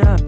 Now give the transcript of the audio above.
up.